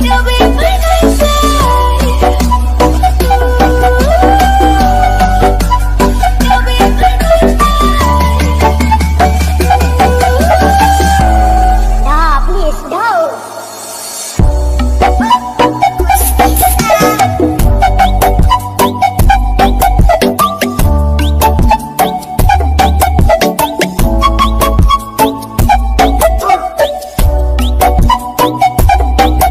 You be